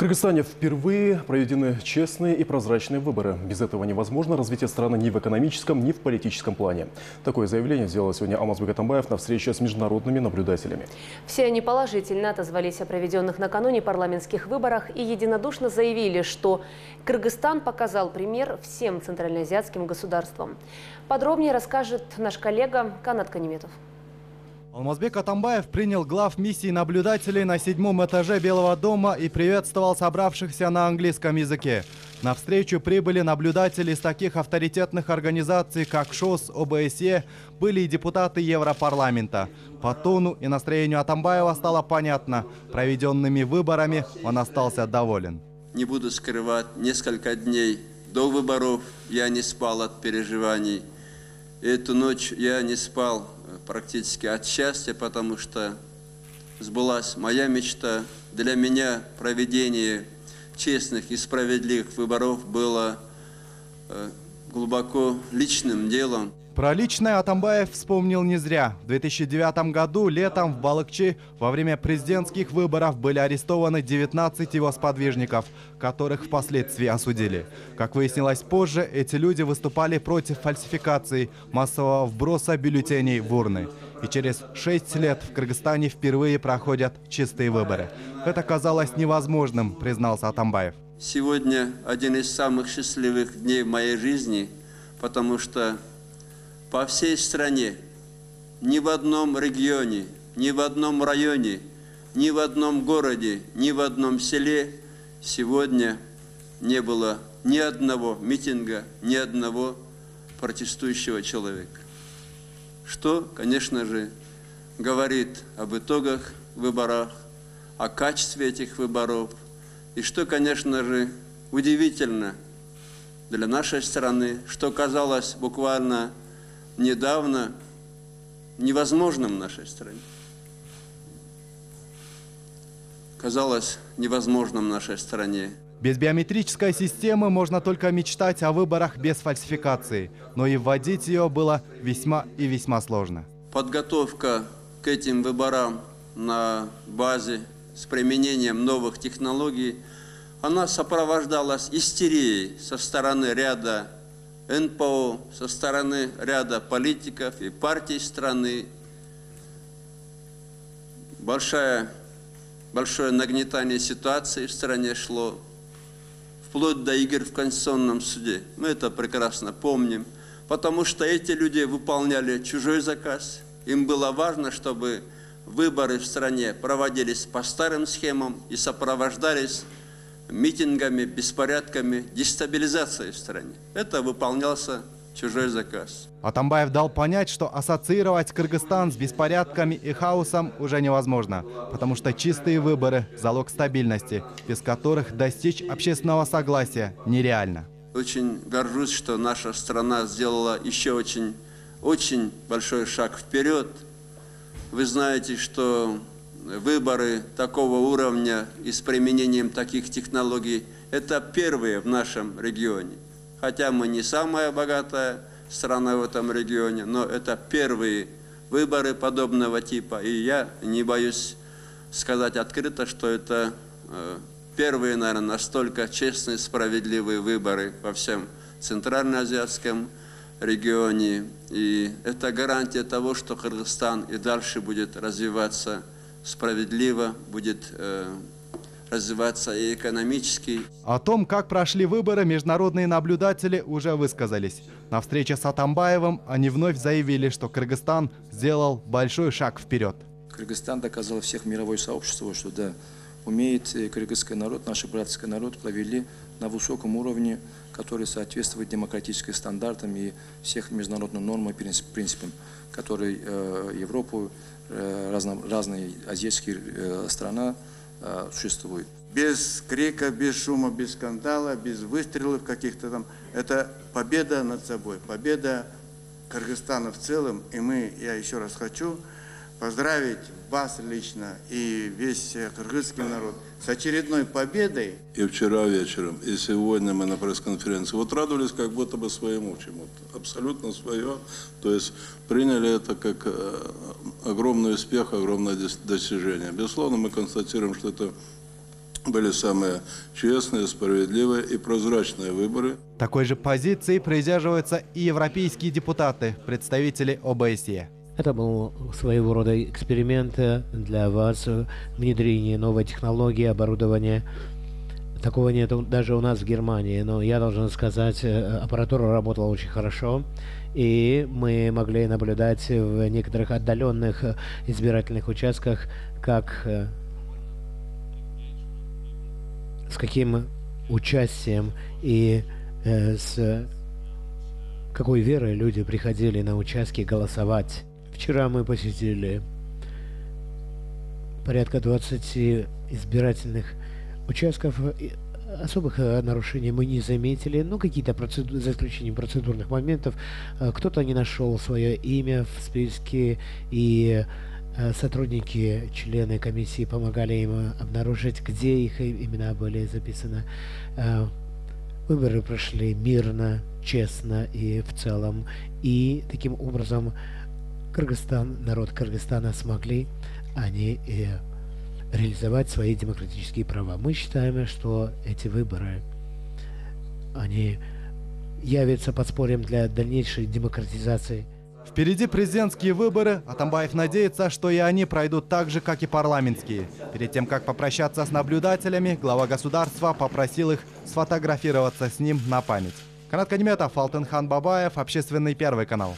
Кыргызстане впервые проведены честные и прозрачные выборы. Без этого невозможно развитие страны ни в экономическом, ни в политическом плане. Такое заявление сделал сегодня Алмазбек Атамбаев на встрече с международными наблюдателями. Все они положительно отозвались о проведенных накануне парламентских выборах и единодушно заявили, что Кыргызстан показал пример всем центральноазиатским государствам. Подробнее расскажет наш коллега Канат Канеметов. Алмазбек Атамбаев принял глав миссии наблюдателей на седьмом этаже Белого дома и приветствовал собравшихся на английском языке. На встречу прибыли наблюдатели из таких авторитетных организаций, как ШОС, ОБСЕ, были и депутаты Европарламента. По тону и настроению Атамбаева стало понятно, проведенными выборами он остался доволен. Не буду скрывать, несколько дней до выборов я не спал от переживаний. Эту ночь я не спал практически от счастья, потому что сбылась моя мечта. Для меня проведение честных и справедливых выборов было э, глубоко личным делом. Про личное Атамбаев вспомнил не зря. В 2009 году летом в Балыкчи во время президентских выборов были арестованы 19 его сподвижников, которых впоследствии осудили. Как выяснилось позже, эти люди выступали против фальсификации массового вброса бюллетеней в урны. И через 6 лет в Кыргызстане впервые проходят чистые выборы. Это казалось невозможным, признался Атамбаев. Сегодня один из самых счастливых дней в моей жизни, потому что по всей стране, ни в одном регионе, ни в одном районе, ни в одном городе, ни в одном селе сегодня не было ни одного митинга, ни одного протестующего человека. Что, конечно же, говорит об итогах выборов, о качестве этих выборов, и что, конечно же, удивительно для нашей страны, что казалось буквально недавно невозможным в нашей стране. Казалось невозможным в нашей стране. Без биометрической системы можно только мечтать о выборах без фальсификации, но и вводить ее было весьма и весьма сложно. Подготовка к этим выборам на базе с применением новых технологий, она сопровождалась истерией со стороны ряда НПО, со стороны ряда политиков и партий страны. Большая, большое нагнетание ситуации в стране шло, вплоть до игр в Конституционном суде. Мы это прекрасно помним, потому что эти люди выполняли чужой заказ. Им было важно, чтобы выборы в стране проводились по старым схемам и сопровождались митингами, беспорядками, дестабилизацией в стране. Это выполнялся чужой заказ. Атамбаев дал понять, что ассоциировать Кыргызстан с беспорядками и хаосом уже невозможно, потому что чистые выборы – залог стабильности, без которых достичь общественного согласия нереально. Очень горжусь, что наша страна сделала еще очень, очень большой шаг вперед. Вы знаете, что выборы такого уровня и с применением таких технологий – это первые в нашем регионе. Хотя мы не самая богатая страна в этом регионе, но это первые выборы подобного типа. И я не боюсь сказать открыто, что это э, первые, наверное, настолько честные, справедливые выборы во всем Центральноазиатском регионе. И это гарантия того, что Кыргызстан и дальше будет развиваться справедливо, будет э, развиваться и экономически. О том, как прошли выборы, международные наблюдатели уже высказались. На встрече с Атамбаевым они вновь заявили, что Кыргызстан сделал большой шаг вперед. Кыргызстан доказал всех мировое сообщество, что да, умеет э, кыргызский народ, наш братский народ провели на высоком уровне, который соответствует демократическим стандартам и всех международным нормам и принципам, которые э, Европу Э, разные азиатские э, страны существуют. Без крика, без шума, без скандала, без выстрелов каких-то там. Это победа над собой, победа Кыргызстана в целом. И мы, я еще раз хочу поздравить вас лично и весь кыргызский народ с очередной победой. И вчера вечером, и сегодня мы на пресс-конференции вот радовались как будто бы своему чему-то, абсолютно свое. То есть приняли это как э, огромный успех, огромное достижение. Безусловно, мы констатируем, что это были самые честные, справедливые и прозрачные выборы. Такой же позиции придерживаются и европейские депутаты, представители ОБСЕ. Это был своего рода эксперимент э, для вас, э, внедрение новой технологии, оборудования. Такого нет даже у нас в Германии, но я должен сказать, э, аппаратура работала очень хорошо, и мы могли наблюдать в некоторых отдаленных избирательных участках, как с каким участием и э, с какой верой люди приходили на участки голосовать. Вчера мы посетили порядка 20 избирательных участков. Особых э, нарушений мы не заметили, ну какие-то процеду... за исключением процедурных моментов. Э, кто-то не нашел свое имя в списке и Э, сотрудники, члены комиссии помогали им обнаружить, где их имена были записаны. Выборы прошли мирно, честно и в целом. И таким образом Кыргызстан, народ Кыргызстана смогли они и реализовать свои демократические права. Мы считаем, что эти выборы, они явятся подспорьем для дальнейшей демократизации Впереди президентские выборы. Атамбаев надеется, что и они пройдут так же, как и парламентские. Перед тем, как попрощаться с наблюдателями, глава государства попросил их сфотографироваться с ним на память. Канат Кадиметов, Алтынхан Бабаев, Общественный первый канал.